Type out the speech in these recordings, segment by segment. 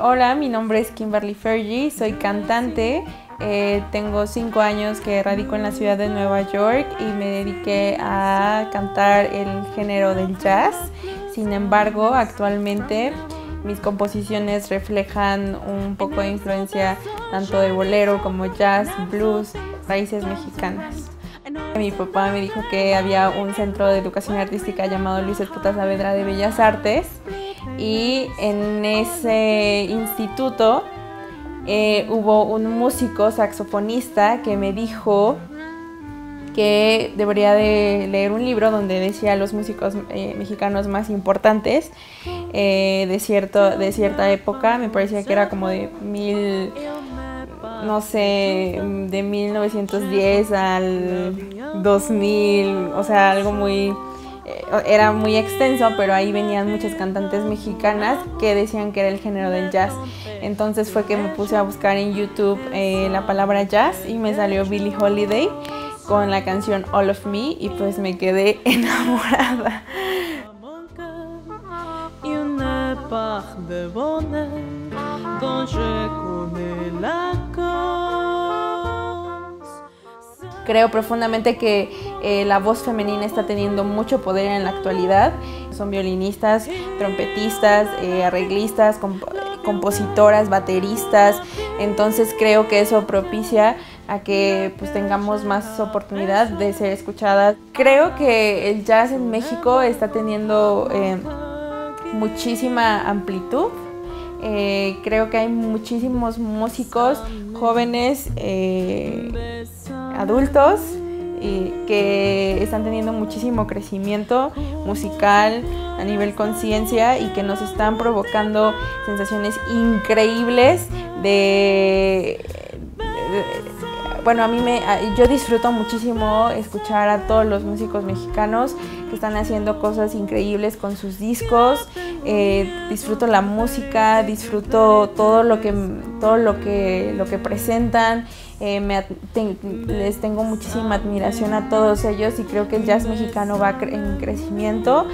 Hola, mi nombre es Kimberly Fergie, soy cantante. Eh, tengo cinco años que radico en la ciudad de Nueva York y me dediqué a cantar el género del jazz. Sin embargo, actualmente mis composiciones reflejan un poco de influencia tanto de bolero como jazz, blues, raíces mexicanas. Mi papá me dijo que había un centro de educación artística llamado Luis Escoto Saavedra de Bellas Artes y en ese instituto eh, hubo un músico saxofonista que me dijo que debería de leer un libro donde decía los músicos eh, mexicanos más importantes eh, de, cierto, de cierta época, me parecía que era como de mil, no sé, de 1910 al 2000, o sea, algo muy eh, era muy extenso, pero ahí venían muchas cantantes mexicanas que decían que era el género del jazz. Entonces fue que me puse a buscar en YouTube eh, la palabra jazz y me salió Billie Holiday con la canción All of Me y pues me quedé enamorada. Creo profundamente que eh, la voz femenina está teniendo mucho poder en la actualidad. Son violinistas, trompetistas, eh, arreglistas, compositoras, bateristas. Entonces creo que eso propicia a que pues, tengamos más oportunidad de ser escuchadas. Creo que el jazz en México está teniendo eh, muchísima amplitud. creo que hay muchísimos músicos jóvenes adultos que están teniendo muchísimo crecimiento musical a nivel conciencia y que nos están provocando sensaciones increíbles de, bueno, a mí me, yo disfruto muchísimo escuchar a todos los músicos mexicanos que están haciendo cosas increíbles con sus discos. Eh, disfruto la música, disfruto todo lo que, todo lo que, lo que presentan eh, les tengo muchísima admiración a todos ellos y creo que el jazz mexicano va en crecimiento.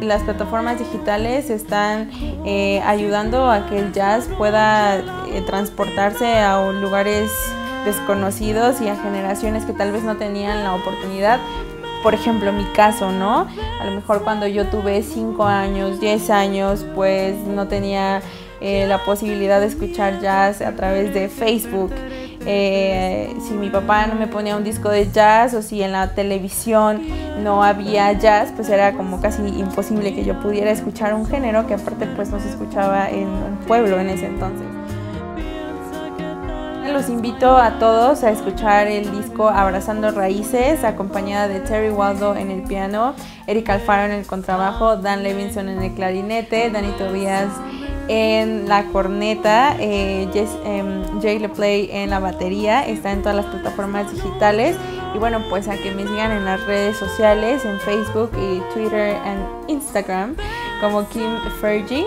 Las plataformas digitales están eh, ayudando a que el jazz pueda eh, transportarse a lugares desconocidos y a generaciones que tal vez no tenían la oportunidad. Por ejemplo, mi caso, ¿no? A lo mejor cuando yo tuve 5 años, 10 años, pues no tenía la posibilidad de escuchar jazz a través de Facebook. Eh, si mi papá no me ponía un disco de jazz o si en la televisión no había jazz, pues era como casi imposible que yo pudiera escuchar un género que aparte pues no se escuchaba en un pueblo en ese entonces. Los invito a todos a escuchar el disco Abrazando Raíces, acompañada de Terry Waldo en el piano, Eric Alfaro en el contrabajo, Dan Levinson en el clarinete, Dani Tobias en la corneta, eh, em, Jay LePlay en la batería, está en todas las plataformas digitales. Y bueno, pues a que me sigan en las redes sociales, en Facebook y Twitter e Instagram, como Kim Fergie.